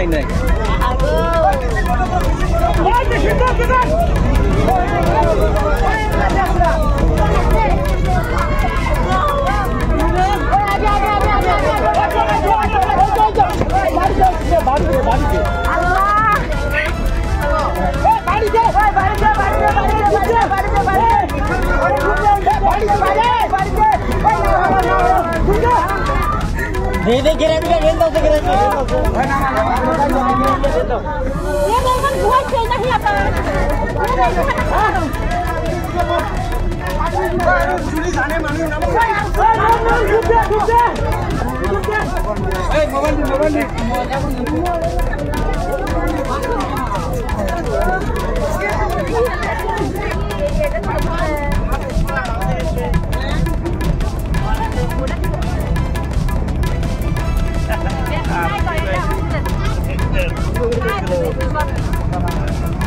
নাই নাই নাই Dede Hei, mau mandi, mau mandi. Mau mandi, mau mandi.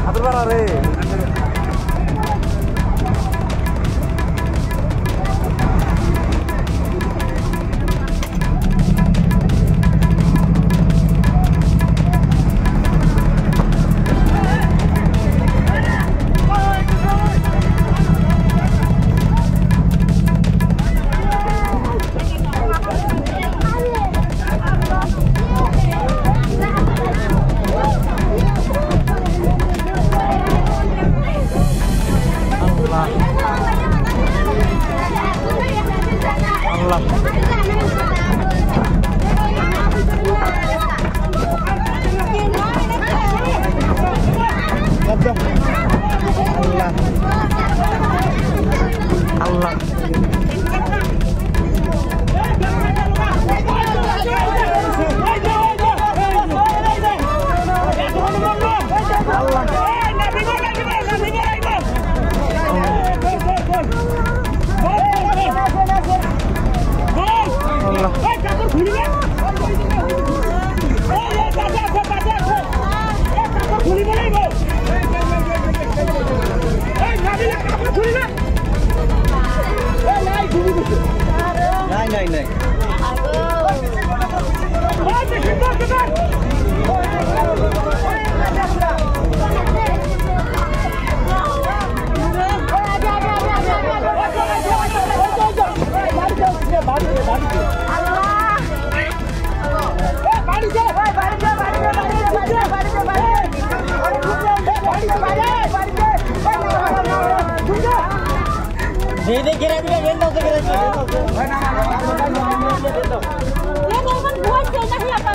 아들바라래 Gendong segera Dia memang buat saya ni apa?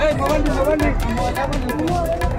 এই mobile mobile